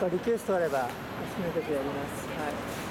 かリクエストあればおすすめ曲やります。はい。